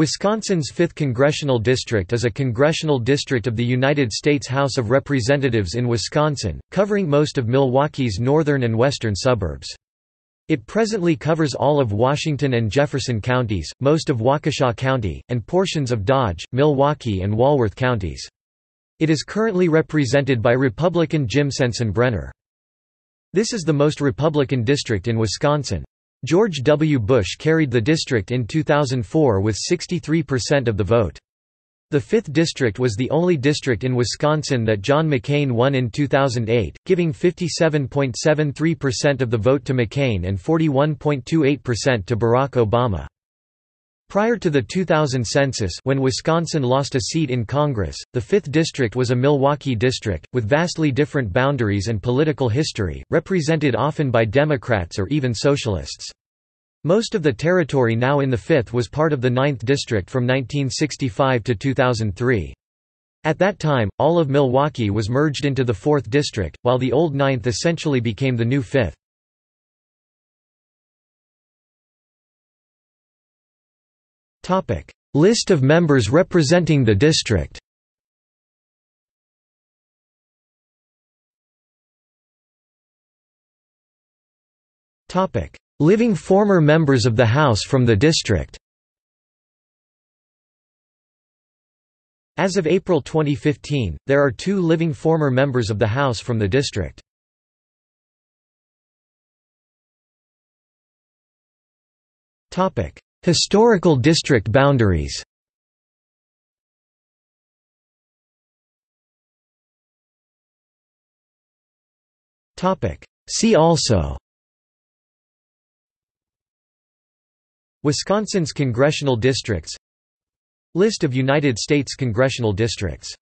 Wisconsin's 5th Congressional District is a congressional district of the United States House of Representatives in Wisconsin, covering most of Milwaukee's northern and western suburbs. It presently covers all of Washington and Jefferson counties, most of Waukesha County, and portions of Dodge, Milwaukee and Walworth counties. It is currently represented by Republican Jim Sensenbrenner. This is the most Republican district in Wisconsin. George W. Bush carried the district in 2004 with 63% of the vote. The 5th District was the only district in Wisconsin that John McCain won in 2008, giving 57.73% of the vote to McCain and 41.28% to Barack Obama. Prior to the 2000 census when Wisconsin lost a seat in Congress, the 5th District was a Milwaukee district, with vastly different boundaries and political history, represented often by Democrats or even Socialists. Most of the territory now in the 5th was part of the 9th District from 1965 to 2003. At that time, all of Milwaukee was merged into the 4th District, while the old 9th essentially became the new 5th. List of members representing the district Living former members of the House from the district. As of April 2015, there are two living former members of the House from the district. Historical district boundaries. See also Wisconsin's congressional districts. List of United States congressional districts